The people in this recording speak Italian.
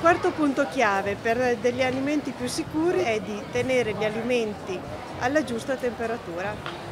quarto punto chiave per degli alimenti più sicuri è di tenere gli alimenti alla giusta temperatura.